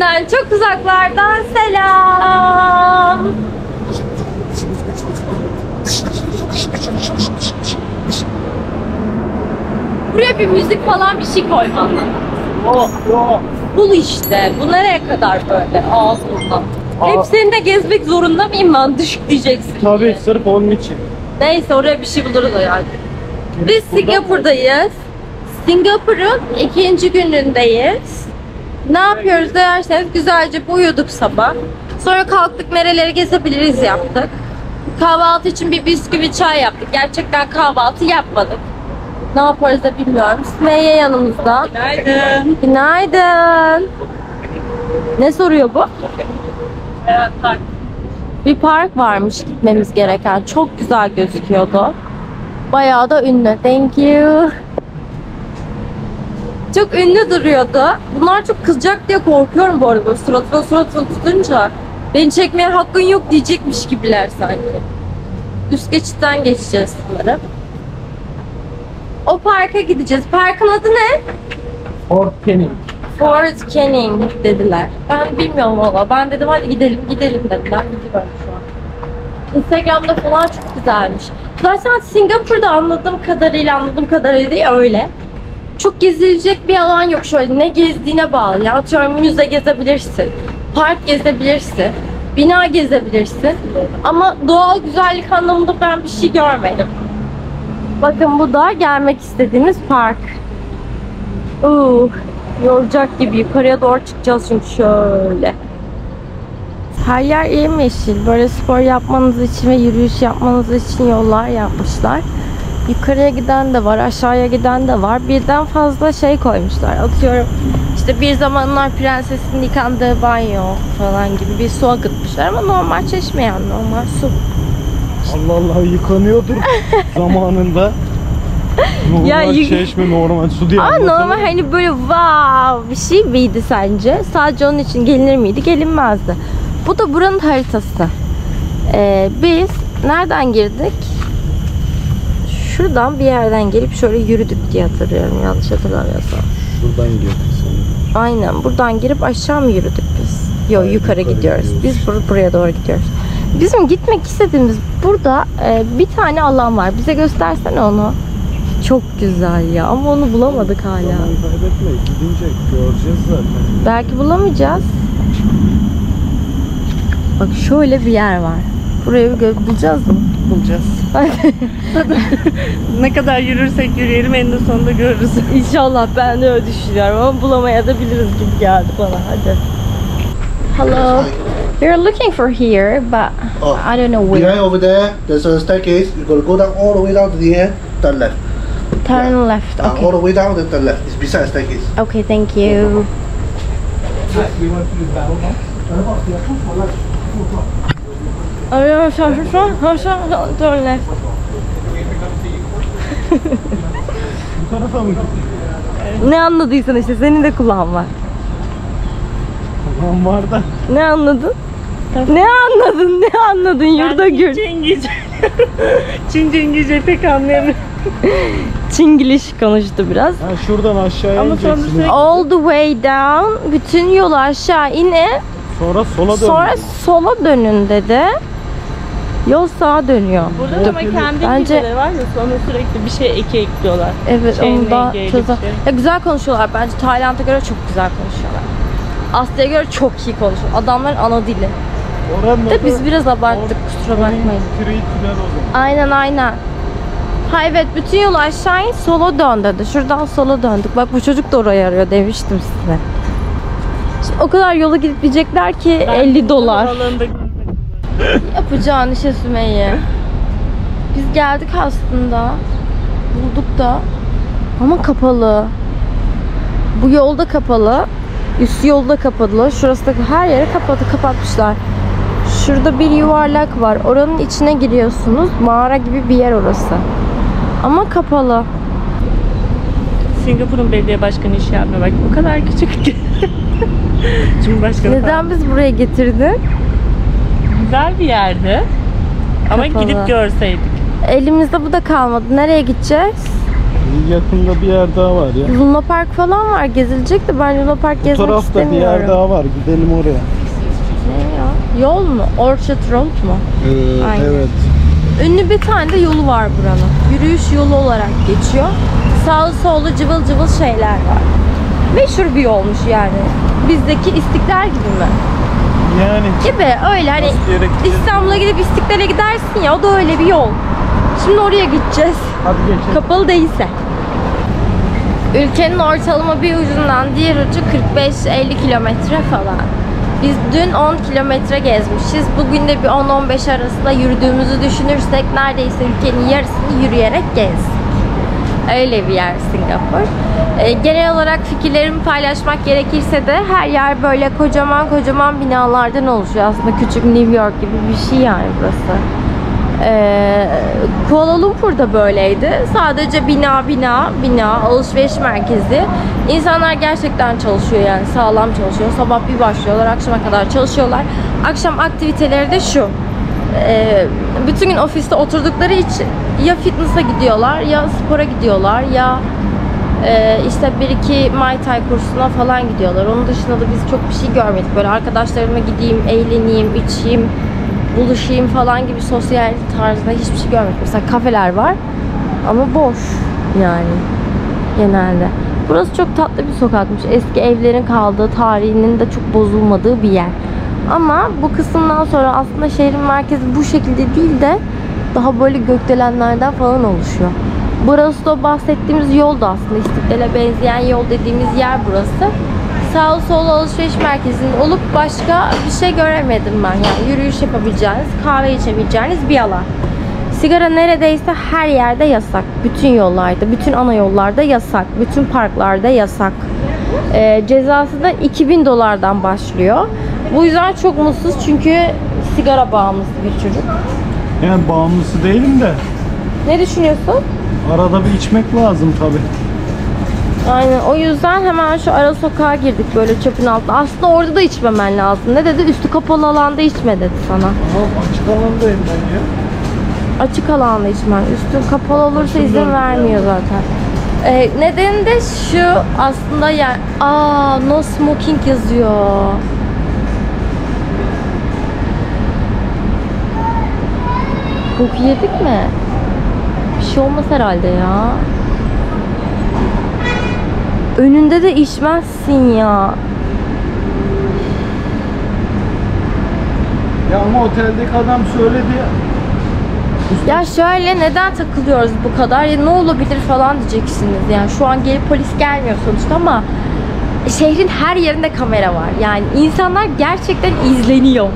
Taksim'den çok uzaklardan selam. Buraya bir müzik falan bir şey koyman. Oh, oh. Bul işte. Bu nereye kadar böyle ağzından? Aa. Hepsini de gezmek zorunda mıyım ben? Düşük diyeceksin. Tabii diye. sırf onun için. Neyse oraya bir şey buluruz yani. Biz Singapur'dayız. Singapur'un ikinci günündeyiz. Ne yapıyoruz derseniz güzelce uyuduk sabah. Sonra kalktık nereleri gezebiliriz yaptık. Kahvaltı için bir bisküvi çay yaptık. Gerçekten kahvaltı yapmadık. Ne yaparız da bilmiyorum. Sümeyye yanımızda. Günaydın. Günaydın. Ne soruyor bu? Bir park varmış gitmemiz gereken. Çok güzel gözüküyordu. Bayağı da ünlü. Thank you. Çok ünlü duruyordu. Bunlar çok kızacak diye korkuyorum bu arada. Böyle suratına tutunca. Beni çekmeye hakkın yok diyecekmiş gibiler sanki. Üst geçitten geçeceğiz sanırım. O parka gideceğiz. Parkın adı ne? Fort Canning. Fort Canning dediler. Ben bilmiyorum valla. Ben dedim hadi gidelim gidelim dediler. Gidiyorum şu an. Instagram'da falan çok güzelmiş. Zaten Singapur'da anladığım kadarıyla anladığım kadarıyla öyle. Çok gezilecek bir alan yok şöyle. Ne gezdiğine bağlı. Ya atıyorum müze gezebilirsin. Park gezebilirsin. Bina gezebilirsin. Ama doğal güzellik anlamında ben bir şey görmedim. Bakın bu da gelmek istediğimiz park. Uh, yoracak gibi yukarıya doğru çıkacağız çünkü şöyle. Her yer yemyeşil. Böyle spor yapmanız için ve yürüyüş yapmanız için yollar yapmışlar. Yukarıya giden de var, aşağıya giden de var. Birden fazla şey koymuşlar. Atıyorum işte bir zamanlar prensesin yıkandığı banyo falan gibi bir su akıtmışlar ama normal çeşme yani normal su. Allah Allah yıkanıyordur zamanında. Normal Ya yık- çeşme normal su diye Ama normal hani böyle wow bir şey miydi sence? Sadece onun için gelinir miydi? Gelinmezdi. Bu da buranın haritası. Ee, biz nereden girdik? Şuradan bir yerden gelip şöyle yürüdük diye hatırlıyorum yanlış hatırlamıyorsam. Şuradan girdik sanırım. Aynen buradan girip aşağı mı yürüdük biz? Yok yukarı yukarı gidiyoruz. gidiyoruz. Biz bur- buraya doğru gidiyoruz. Bizim gitmek istediğimiz burada e, bir tane alan var. Bize göstersene onu. Çok güzel ya ama onu bulamadık hala. Zaman kaybetme gidince göreceğiz zaten. Belki bulamayacağız. Bak şöyle bir yer var. Burayı bir bulacağız mı? Bulacağız. Ne kadar yürürsek yürüyelim en de sonunda görürüz. İnşallah ben de öyle düşünüyorum ama bulamaya da biliriz gibi geldi bana. Hadi. Hello. We're looking for here, but Oh. I don't know where. Behind over there, there's a staircase. You're gonna go down all the way down to the end, turn left. Turn left. Uh, Okay. all the way down, then turn left. It's beside the staircase. Okay, thank you. Aşağı aşağı aşağı turn left. Bu tarafa mı gittik? Ne anladıysan işte senin de kulağın var. Tamam var da. Ne anladın? Ne anladın? Ne anladın? Yurda gül. İngilizce. Çince İngilizce pek anlayamıyorum. Çingiliş konuştu biraz. Ha şuradan aşağıya Ama sonra ineceksiniz. All the way down. Bütün yolu aşağı ine. Sonra sola dön. Sonra sola dönün dedi. Yol sağa dönüyor. Burada ama kendi Bence- var ya sonra sürekli bir şey eki ekliyorlar. Evet Şeyinle onu da çözer. şey. Ya güzel konuşuyorlar bence. Tayland'a göre çok güzel konuşuyorlar. Asya'ya göre çok iyi konuşuyor. Adamların ana dili. Oranın De biz biraz abarttık kusura bakmayın. Aynen aynen. Ha evet bütün yolu aşağı in sola dön dedi. Şuradan sola döndük. Bak bu çocuk da orayı arıyor demiştim size. Şimdi o kadar yola gidip diyecekler ki 50 dolar. Yapacağın işe Sümeyye. Biz geldik aslında. Bulduk da. Ama kapalı. Bu yolda kapalı. Üst yolda kapalı. Şurası da her yeri kapalı kapatmışlar. Şurada bir yuvarlak var. Oranın içine giriyorsunuz. Mağara gibi bir yer orası. Ama kapalı. Singapur'un belediye başkanı iş yapmıyor. Bak o kadar küçük ki. Cumhurbaşkanı falan. Neden biz buraya getirdik? Güzel bir yerdi. Ama Kapalı. gidip görseydik. Elimizde bu da kalmadı. Nereye gideceğiz? Yakında bir yer daha var ya. Luna Park falan var gezilecek de ben Luna Park Bu gezmek tarafta bir istemiyorum. yer daha var. Gidelim oraya. Ne ya? Yol mu? Orchard Road mu? Ee, Aynen. evet. Ünlü bir tane de yolu var buranın. Yürüyüş yolu olarak geçiyor. Sağlı sollu cıvıl cıvıl şeyler var. Meşhur bir yolmuş yani. Bizdeki İstiklal gibi mi? Yani Gibi öyle hani? İstanbul'a gidip İstiklal'e gidersin ya o da öyle bir yol. Şimdi oraya gideceğiz. hadi geçelim. Kapalı değilse. Ülkenin ortalama bir ucundan diğer ucu 45-50 kilometre falan. Biz dün 10 kilometre gezmişiz. Bugün de bir 10-15 arasında yürüdüğümüzü düşünürsek neredeyse ülkenin yarısını yürüyerek gezdik. Öyle bir yer Singapur. Ee, genel olarak fikirlerimi paylaşmak gerekirse de her yer böyle kocaman kocaman binalardan oluşuyor. Aslında küçük New York gibi bir şey yani burası. Ee, Kuala Lumpur'da böyleydi. Sadece bina bina bina alışveriş merkezi. İnsanlar gerçekten çalışıyor yani sağlam çalışıyor. Sabah bir başlıyorlar akşama kadar çalışıyorlar. Akşam aktiviteleri de şu. Ee, bütün gün ofiste oturdukları için ya fitness'a gidiyorlar ya spora gidiyorlar ya e, işte bir iki Muay Thai kursuna falan gidiyorlar. Onun dışında da biz çok bir şey görmedik. Böyle arkadaşlarıma gideyim, eğleneyim, içeyim, buluşayım falan gibi sosyal tarzda hiçbir şey görmedik. Mesela kafeler var ama boş yani genelde. Burası çok tatlı bir sokakmış. Eski evlerin kaldığı, tarihinin de çok bozulmadığı bir yer. Ama bu kısımdan sonra aslında şehrin merkezi bu şekilde değil de daha böyle gökdelenlerden falan oluşuyor. Burası da bahsettiğimiz yol da aslında İstiklal'e benzeyen yol dediğimiz yer burası. Sağ sol alışveriş merkezinin olup başka bir şey göremedim ben. Yani yürüyüş yapabileceğiniz, kahve içebileceğiniz bir alan. Sigara neredeyse her yerde yasak. Bütün yollarda, bütün ana yollarda yasak. Bütün parklarda yasak. Ee, cezası da 2000 dolardan başlıyor. Bu yüzden çok mutsuz çünkü sigara bağımlısı bir çocuk. Yani bağımlısı değilim de Ne düşünüyorsun? Arada bir içmek lazım tabi. Aynen o yüzden hemen şu ara sokağa girdik böyle çöpün altına. Aslında orada da içmemen lazım. Ne dedi? Üstü kapalı alanda içme dedi sana. Ama açık alandayım ben ya. Açık alanda içmen. Üstün kapalı olursa izin vermiyor zaten. Ee, nedeni de şu aslında yani aa no smoking yazıyor. Koku yedik mi? Şey olmaz herhalde ya. Önünde de içmezsin ya. Ya ama oteldeki adam söyledi ya. Ya şöyle neden takılıyoruz bu kadar? Ya ne olabilir falan diyeceksiniz. Yani şu an gelip polis gelmiyor sonuçta ama şehrin her yerinde kamera var. Yani insanlar gerçekten izleniyor.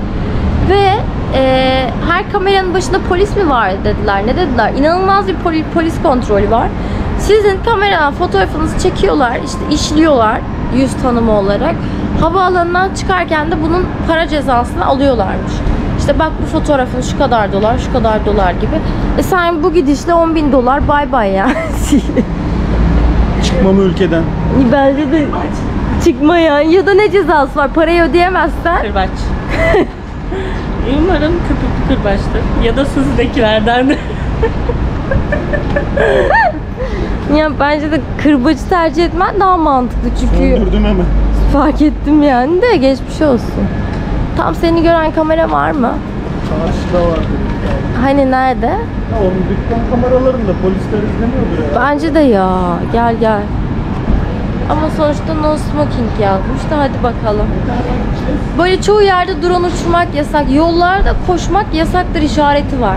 Ve e, her kameranın başında polis mi var dediler. Ne dediler? İnanılmaz bir poli- polis kontrolü var. Sizin kameradan fotoğrafınızı çekiyorlar, işte işliyorlar yüz tanımı olarak. Havaalanından çıkarken de bunun para cezasını alıyorlarmış. İşte bak bu fotoğrafın şu kadar dolar, şu kadar dolar gibi. E sen bu gidişle 10 bin dolar bay bay ya. Çıkmam ülkeden. Bence de çıkma ya. Ya da ne cezası var? Parayı ödeyemezsen. Kırbaç. Umarım köpüklü kırbaçtır. Ya da sizdekilerden. Ya bence de kırbacı tercih etmen daha mantıklı çünkü Öldürdüm hemen. fark ettim yani de geçmiş olsun. Tam seni gören kamera var mı? Karşıda vardı. Hani nerede? Ya onun dükkan kameralarında polisler izlemiyordur ya. Bence de ya. Gel gel. Ama sonuçta no smoking yazmış da hadi bakalım. Böyle çoğu yerde drone uçurmak yasak. Yollarda koşmak yasaktır işareti var.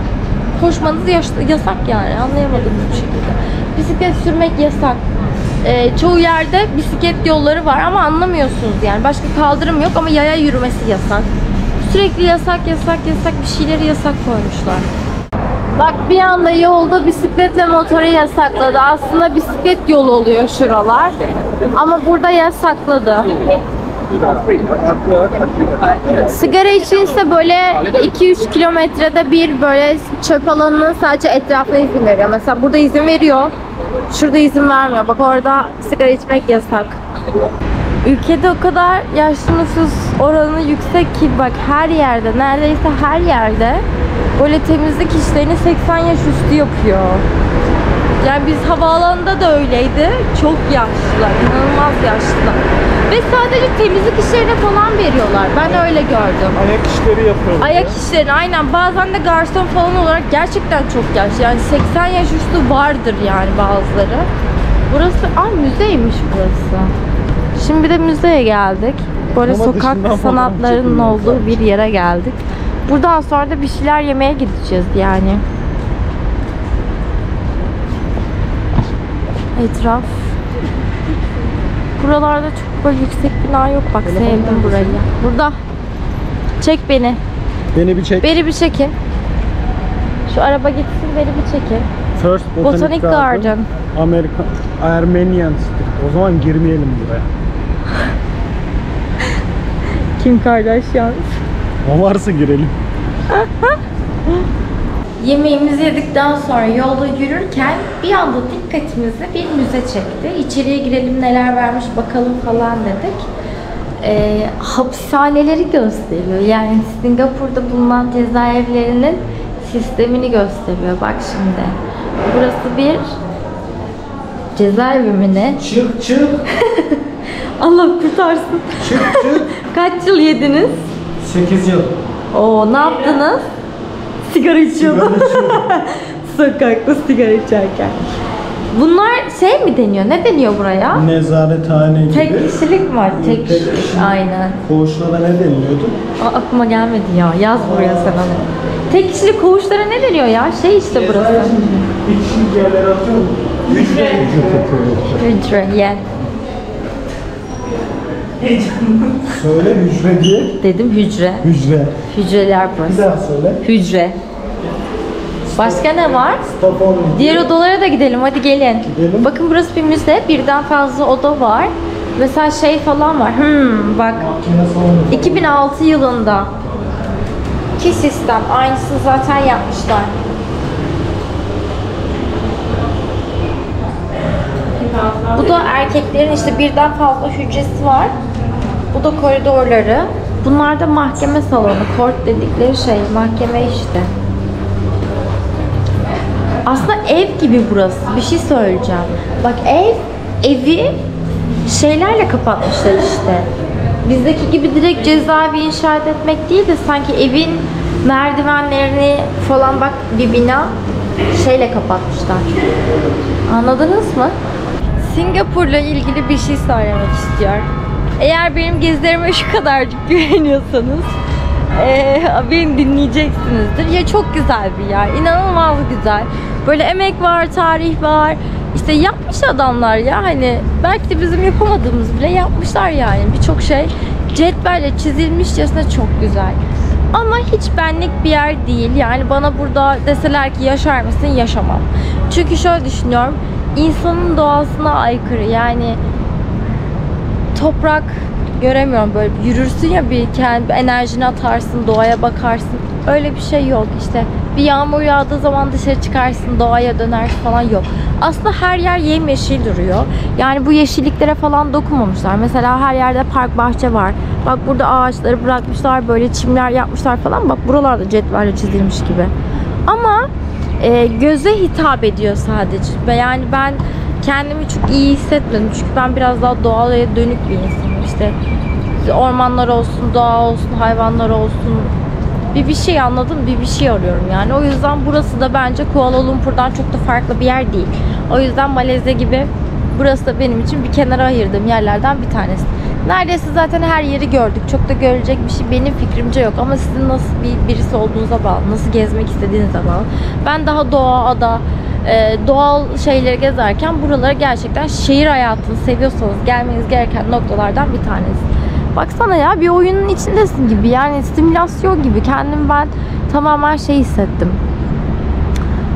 Koşmanız yasak yani anlayamadım bu şekilde. Bisiklet sürmek yasak. Ee, çoğu yerde bisiklet yolları var ama anlamıyorsunuz yani. Başka kaldırım yok ama yaya yürümesi yasak. Sürekli yasak yasak yasak bir şeyleri yasak koymuşlar. Bak bir anda yolda bisikletle motoru yasakladı. Aslında bisiklet yolu oluyor şuralar. Ama burada yasakladı. Sigara için ise böyle 2-3 kilometrede bir böyle çöp alanının sadece etrafına izin veriyor. Mesela burada izin veriyor. Şurada izin vermiyor. Bak orada sigara içmek yasak. Ülkede o kadar yaşlı nüfus oranı yüksek ki bak her yerde neredeyse her yerde böyle temizlik işlerini 80 yaş üstü yapıyor. Yani biz havaalanında da öyleydi. Çok yaşlılar, inanılmaz yaşlılar. Ve sadece temizlik işlerine falan veriyorlar. Ben öyle gördüm. Ayak işleri yapıyorlar. Ayak işleri aynen bazen de garson falan olarak gerçekten çok yaşlı. Yani 80 yaş üstü vardır yani bazıları. Burası, ay müzeymiş burası. Şimdi bir de müzeye geldik. Böyle Ama sokak sanatlarının olduğu bir yere geldik. Buradan sonra da bir şeyler yemeye gideceğiz yani. Etraf. Buralarda çok böyle yüksek bina yok. Bak sevdim burayı. Burada. Çek beni. Beni bir çek. Beni bir çekin. Şu araba gitsin beni bir çekin. First Botanic Garden. Amerika Armenian Street. O zaman girmeyelim buraya. Kim Kardashian? O varsa girelim. Yemeğimizi yedikten sonra yolda yürürken bir anda dikkatimizi bir müze çekti. İçeriye girelim neler vermiş bakalım falan dedik. Ee, hapishaneleri gösteriyor. Yani Singapur'da bulunan cezaevlerinin sistemini gösteriyor. Bak şimdi. Burası bir cezaevi mi ne? Çık çık Allah kurtarsın. çık çık. Kaç yıl yediniz? 8 yıl. Oo ne yaptınız? Sigara içiyordum. Sokakta sigara içerken. Bunlar şey mi deniyor? Ne deniyor buraya? Nezarethane gibi. Tek kişilik mi? var? Tek Tek kişilik. kişilik. Aynen. Koğuşlara ne deniliyordu? Aa, aklıma gelmedi ya. Yaz buraya sen onu. Tek kişilik koğuşlara ne deniyor ya? Şey işte burası. Bir kişilik yerlere atıyor mu? Hücre. Hücre. Yeah. Söyle hücre diye. Dedim hücre. Hücre. Hücreler Bir burası. daha söyle. Hücre. Başka ne var? Diğer odalara da gidelim. Hadi gelin. Gidelim. Bakın burası bir müze. Birden fazla oda var. Mesela şey falan var. Hmm, bak. Makine salonu. 2006 yılında ki sistem aynısını zaten yapmışlar. Bu da erkeklerin işte birden fazla hücresi var. Bu da koridorları. Bunlar da mahkeme salonu. Court dedikleri şey. Mahkeme işte. Aslında ev gibi burası. Bir şey söyleyeceğim. Bak ev, evi şeylerle kapatmışlar işte. Bizdeki gibi direkt cezaevi inşa etmek değil de sanki evin merdivenlerini falan bak bir bina şeyle kapatmışlar. Anladınız mı? Singapur'la ilgili bir şey söylemek istiyorum. Eğer benim gezilerime şu kadarcık güveniyorsanız eee beni dinleyeceksinizdir. Ya çok güzel bir yer. inanılmaz güzel. Böyle emek var, tarih var. İşte yapmış adamlar ya hani belki de bizim yapamadığımız bile yapmışlar yani birçok şey cetvelle çizilmişçesine çok güzel. Ama hiç benlik bir yer değil. Yani bana burada deseler ki yaşar mısın? Yaşamam. Çünkü şöyle düşünüyorum. insanın doğasına aykırı. Yani toprak göremiyorum böyle. Yürürsün ya bir kendi enerjini atarsın doğaya bakarsın. Öyle bir şey yok işte. Bir yağmur yağdığı zaman dışarı çıkarsın doğaya dönersin falan yok. Aslında her yer yemyeşil duruyor. Yani bu yeşilliklere falan dokunmamışlar. Mesela her yerde park bahçe var. Bak burada ağaçları bırakmışlar böyle çimler yapmışlar falan. Bak buralarda cetvelle çizilmiş gibi. Ama e, göze hitap ediyor sadece. Yani ben kendimi çok iyi hissetmedim çünkü ben biraz daha doğaya dönük bir insanım işte ormanlar olsun, doğa olsun, hayvanlar olsun bir bir şey anladım, bir bir şey arıyorum yani. O yüzden burası da bence Kuala Lumpur'dan çok da farklı bir yer değil. O yüzden Malezya gibi burası da benim için bir kenara ayırdığım yerlerden bir tanesi. Neredeyse zaten her yeri gördük. Çok da görülecek bir şey benim fikrimce yok. Ama sizin nasıl bir birisi olduğunuza bağlı. Nasıl gezmek istediğinize bağlı. Ben daha doğa, ada, e, doğal şeyleri gezerken buraları gerçekten şehir hayatını seviyorsanız gelmeniz gereken noktalardan bir tanesi. Baksana ya bir oyunun içindesin gibi yani simülasyon gibi kendim ben tamamen şey hissettim.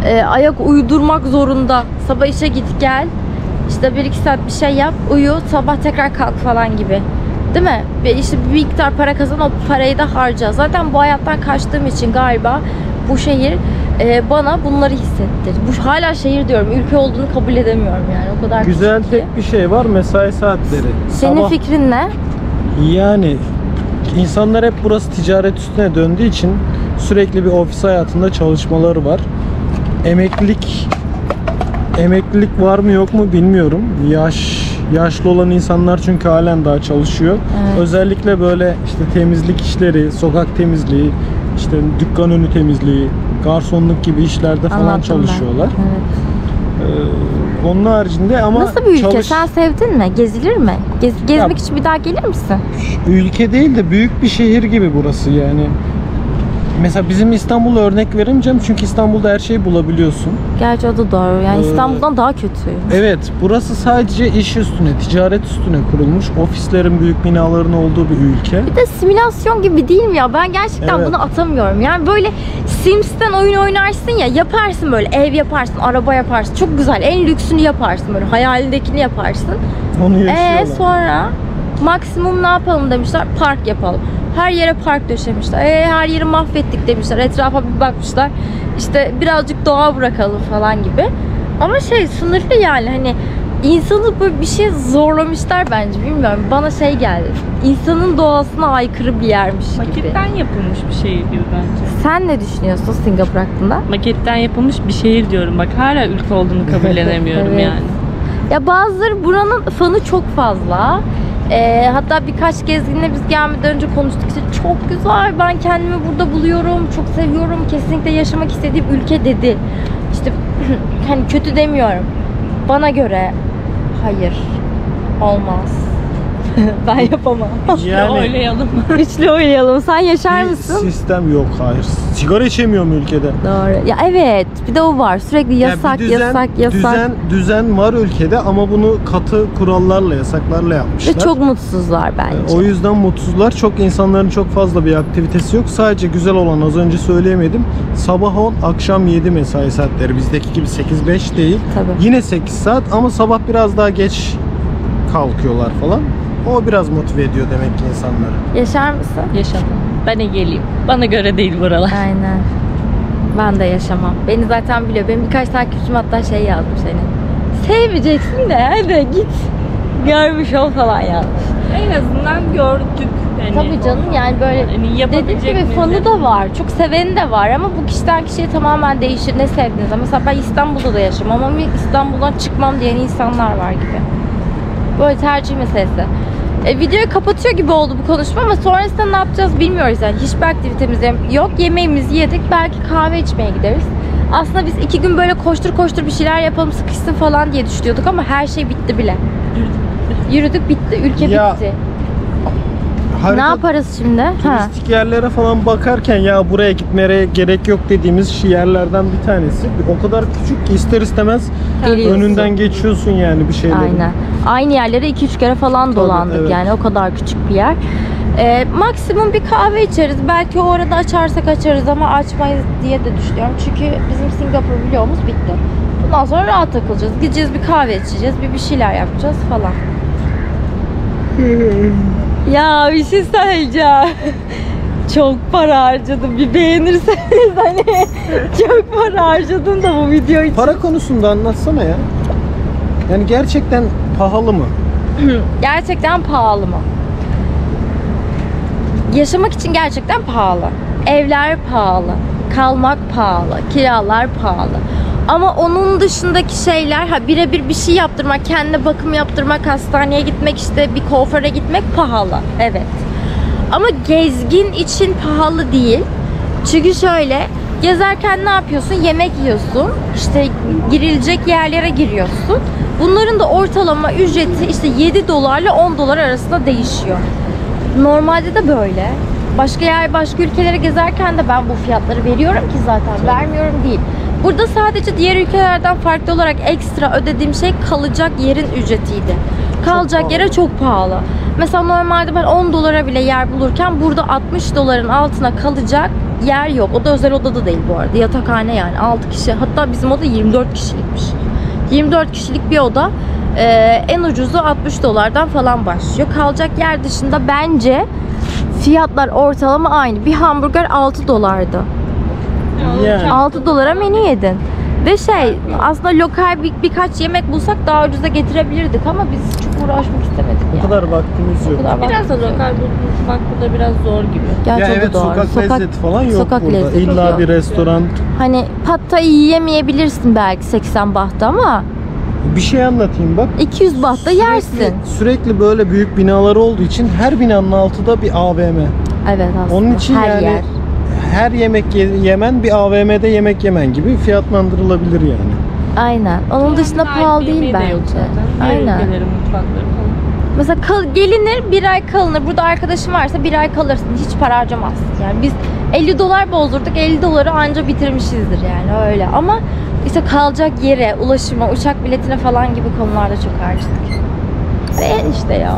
E, ayak uydurmak zorunda. Sabah işe git gel. İşte bir iki saat bir şey yap, uyu, sabah tekrar kalk falan gibi. Değil mi? Ve işte bir miktar para kazan, o parayı da harca. Zaten bu hayattan kaçtığım için galiba bu şehir e, bana bunları hissettirdi. Bu hala şehir diyorum, ülke olduğunu kabul edemiyorum yani o kadar Güzel ki. tek bir şey var mesai saatleri. Senin Sabah- fikrin ne? Yani insanlar hep burası ticaret üstüne döndüğü için sürekli bir ofis hayatında çalışmaları var. Emeklilik emeklilik var mı yok mu bilmiyorum. Yaş yaşlı olan insanlar çünkü halen daha çalışıyor. Evet. Özellikle böyle işte temizlik işleri, sokak temizliği, işte dükkan önü temizliği, garsonluk gibi işlerde falan Anlattım ben. çalışıyorlar. Evet. Ee, onun haricinde ama Nasıl bir ülke? çalış- Sen sevdin mi? Gezilir mi? Gez- gezmek için bir daha gelir misin? ülke değil de büyük bir şehir gibi burası yani. Mesela bizim İstanbul'a örnek veremeyeceğim çünkü İstanbul'da her şeyi bulabiliyorsun. Gerçi o da doğru. Yani Ee, İstanbul'dan daha kötü. Evet, burası sadece iş üstüne, ticaret üstüne kurulmuş. Ofislerin, büyük binaların olduğu bir ülke. Bir de simülasyon gibi değil mi ya? Ben gerçekten Evet. bunu atamıyorum. Yani böyle Sims'ten oyun oynarsın ya yaparsın böyle ev yaparsın, araba yaparsın. Çok güzel. En lüksünü yaparsın böyle hayalindekini yaparsın. Onu Ee yaşıyorlar. sonra maksimum ne yapalım demişler? Park yapalım. Her yere park döşemişler. Ee, her yeri mahvettik demişler. Etrafa bir bakmışlar. İşte birazcık doğa bırakalım falan gibi. Ama şey sınırlı yani hani insanı böyle bir şey zorlamışlar bence. Bilmiyorum bana şey geldi. İnsanın doğasına aykırı bir yermiş gibi. Maketten yapılmış bir şehir gibi bence. Sen ne düşünüyorsun Singapur hakkında? Maketten yapılmış bir şehir diyorum. Bak hala ülke olduğunu kabullenemiyorum Evet. yani. Ya bazıları buranın fanı çok fazla. Ee, hatta birkaç gezginle biz gelmeden önce konuştuk işte çok güzel ben kendimi burada buluyorum çok seviyorum kesinlikle yaşamak istediğim ülke dedi. İşte hani kötü demiyorum. Bana göre hayır olmaz. ben yapamam. Yani Oylayalım. Üçlü oynayalım. Sen yaşar bir mısın? sistem yok, hayır. Sigara içemiyorum ülkede. Doğru. Ya evet. Bir de o var. Sürekli yasak, düzen, yasak, yasak. Düzen, düzen var ülkede ama bunu katı kurallarla, yasaklarla yapmışlar. Ve çok mutsuzlar bence. O yüzden mutsuzlar. Çok insanların çok fazla bir aktivitesi yok. Sadece güzel olan az önce söyleyemedim. Sabah 10, akşam 7 mesai saatleri. Bizdeki gibi 8-5 değil. Tabii. Yine 8 saat ama sabah biraz daha geç kalkıyorlar falan. O biraz motive ediyor demek ki insanları. Yaşar mısın? Yaşamam. Ben Ege'liyim. Bana göre değil buralar. Aynen. Ben de yaşamam. Beni zaten biliyor. Benim birkaç takipçim hatta şey yazmış hani. Sevmeyeceksin de hadi git. Görmüş ol falan yazmış. En azından gördük. Yani, Tabii canım yani böyle Hani dediğim yapabilecek gibi miyiz? fanı da var. Çok seveni de var ama bu kişiden kişiye tamamen değişir. Ne sevdiğinizde. Mesela ben İstanbul'da da yaşamam ama İstanbul'dan çıkmam diyen insanlar var gibi. Böyle tercih meselesi. E, videoyu kapatıyor gibi oldu bu konuşma ama sonrasında ne yapacağız bilmiyoruz yani. Hiçbir aktivitemiz yok. Yemeğimizi yedik. Belki kahve içmeye gideriz. Aslında biz iki gün böyle koştur koştur bir şeyler yapalım sıkışsın falan diye düşünüyorduk ama her şey bitti bile. Yürüdük bitti. Ülke Ya, bitti. Ne Harita- yaparız şimdi? Ha. Turistik yerlere falan bakarken ya buraya gitmeye gerek yok dediğimiz şey yerlerden bir tanesi. O kadar küçük ki ister istemez Geliyorsun. önünden geçiyorsun yani bir şeylerin. Aynen. Aynı yerlere 2-3 kere falan Tabii, dolandık evet. yani o kadar küçük bir yer. Ee, maksimum bir kahve içeriz. Belki o arada açarsak açarız ama açmayız diye de düşünüyorum. Çünkü bizim Singapur vlogumuz bitti. Bundan sonra rahat takılacağız. Gideceğiz bir kahve içeceğiz, bir bir şeyler yapacağız falan. ya bir şey söyleyeceğim. Çok para harcadım. Bir beğenirseniz hani çok para harcadım da bu video için. Para konusunda anlatsana ya. Yani gerçekten pahalı mı? Gerçekten pahalı mı? Yaşamak için gerçekten pahalı. Evler pahalı, kalmak pahalı, kiralar pahalı. Ama onun dışındaki şeyler, ha birebir bir şey yaptırmak, kendine bakım yaptırmak, hastaneye gitmek, işte bir kuaföre gitmek pahalı. Evet. Ama gezgin için pahalı değil. Çünkü şöyle, gezerken ne yapıyorsun? Yemek yiyorsun, işte girilecek yerlere giriyorsun. Bunların da ortalama ücreti işte 7 dolarla 10 dolar arasında değişiyor. Normalde de böyle. Başka yer, başka ülkelere gezerken de ben bu fiyatları veriyorum ki zaten. Vermiyorum değil. Burada sadece diğer ülkelerden farklı olarak ekstra ödediğim şey kalacak yerin ücretiydi. Kalacak pahalı. yere çok pahalı. Mesela normalde ben 10 dolara bile yer bulurken burada 60 doların altına kalacak yer yok. O da özel odada değil bu arada. Yatakhane yani 6 kişi. Hatta bizim oda 24 kişilikmiş. 24 kişilik bir oda. Ee, en ucuzu 60 dolardan falan başlıyor. Kalacak yer dışında bence fiyatlar ortalama aynı. Bir hamburger 6 dolardı. Yani. 6 dolara menü yedin. Ve şey aslında lokal bir, birkaç yemek bulsak daha ucuza getirebilirdik ama biz çok uğraşmak istemedik O yani. kadar vaktimiz O yok. kadar Biraz da vaktimiz yok. lokal bulmak burada biraz zor gibi. Gerçi Ya o da evet doğru. sokak, lezzeti falan yok sokak burada. lezzeti İlla yok. bir restoran. Hani pad thai yiyemeyebilirsin belki 80 bahta ama Bir şey anlatayım bak. 200 bahtta yersin. Sürekli, sürekli böyle büyük binalar olduğu için her binanın altında bir AVM. Evet aslında. Onun için her yani yer. Her yemek ye- yemen bir AVM'de yemek yemen gibi fiyatlandırılabilir yani. Aynen. Onun dışında pahalı değil bence. Aynen. Mesela kal, gelinir bir ay kalınır. Burada arkadaşım varsa bir ay kalırsın. Hiç para harcamazsın. Yani biz 50 dolar bozdurduk. 50 doları anca bitirmişizdir yani öyle. Ama işte kalacak yere, ulaşıma, uçak biletine falan gibi konularda çok harcadık. Ve işte ya.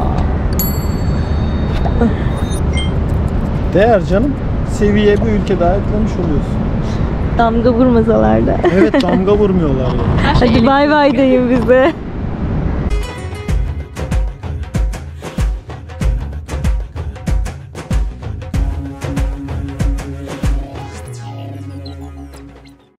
Değer canım. Seviye bir ülke daha eklemiş oluyorsun. Damga vurmasalar da. Evet damga vurmuyorlar yani. Şey Hadi bay bay deyin bize.